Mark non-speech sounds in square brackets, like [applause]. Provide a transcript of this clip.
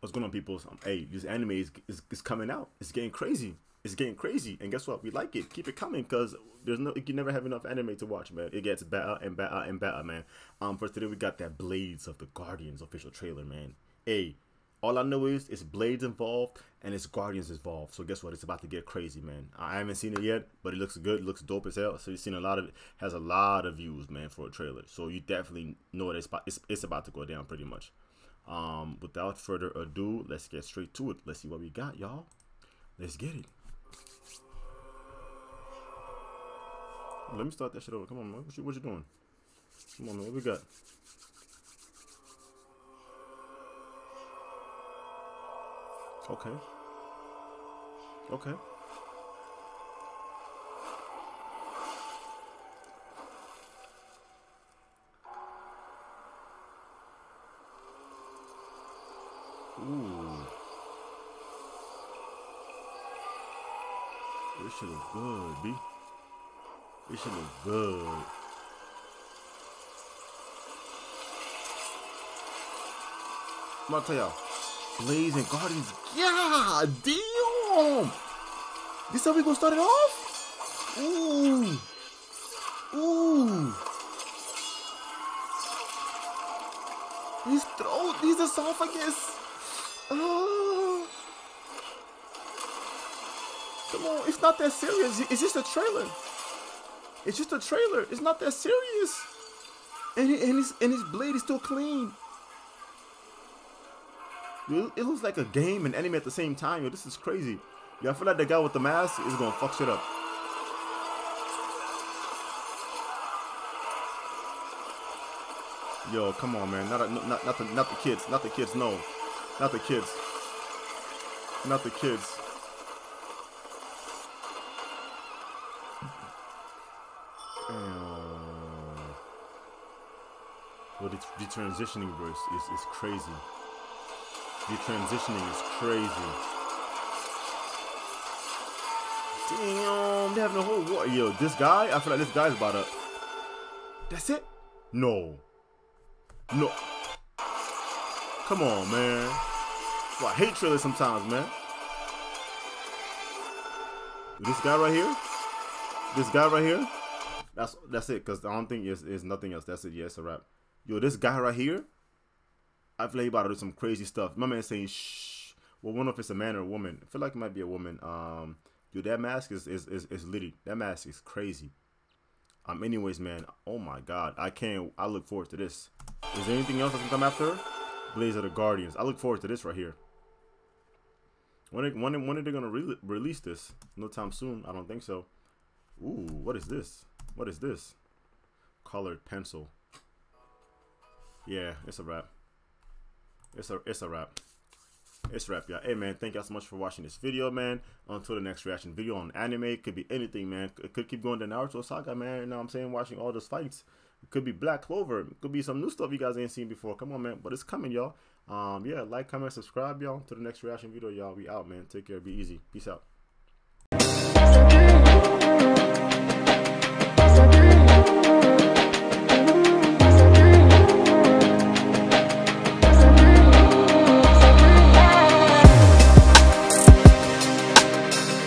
What's going on, people? Um, hey, this anime is, is, is coming out. It's getting crazy. It's getting crazy. And guess what? We like it. Keep it coming because there's no you never have enough anime to watch, man. It gets better and better and better, man. Um, for today we got that Blades of the Guardians official trailer, man. Hey, all I know is it's Blades involved and it's Guardians involved. So guess what? It's about to get crazy, man. I haven't seen it yet, but it looks good. It looks dope as hell. So you've seen a lot of it. Has a lot of views, man, for a trailer. So you definitely know that it's it's, it's about to go down pretty much. Um, without further ado, let's get straight to it. Let's see what we got, y'all. Let's get it. Let me start that shit over. Come on, man. What you, what you doing? Come on, man. What we got? Okay. Okay. Ooh. This shit look good, B. This shit look good. I'm gonna tell y'all. Blades and Guardians. Yeah, damn. This how we gonna start it off? Ooh. Ooh. These throw these esophagus. [gasps] Come on, it's not that serious. It's just a trailer. It's just a trailer. It's not that serious. And, and his and his blade is still clean. It looks like a game and anime at the same time. Yo, this is crazy. Yo, I feel like the guy with the mask is gonna fuck shit up. Yo, come on, man. Not, a, not, not the, not the kids. Not the kids. No, not the kids. Not the kids. Well, the, the transitioning verse is, is crazy. The transitioning is crazy. Damn, they having a whole war. Yo, this guy, I feel like this guy's about to. That's it? No. No. Come on, man. I hate trailers sometimes, man. This guy right here? This guy right here? That's that's it, because I don't think it's, it's nothing else. That's it. Yeah, it's a wrap. Yo, this guy right here, I feel like he about to do some crazy stuff. My man saying shh. Well, wonder if it's a man or a woman. I feel like it might be a woman. Um, dude, that mask is is is, is litty. That mask is crazy. Um, anyways, man. Oh my God, I can't. I look forward to this. Is there anything else that can come after? Blades of the Guardians. I look forward to this right here. When when, when are they gonna re release this? No time soon. I don't think so. Ooh, what is this? What is this? Colored pencil. Yeah, it's a wrap. It's a it's a wrap. It's a wrap, y'all. Hey man, thank y'all so much for watching this video, man. Until the next reaction video on anime, it could be anything, man. It could keep going to Naruto Saga, man. You know what I'm saying? Watching all those fights. It could be Black Clover. It could be some new stuff you guys ain't seen before. Come on, man. But it's coming, y'all. Um, yeah, like, comment, subscribe, y'all. To the next reaction video, y'all. We out, man. Take care. Be easy. Peace out.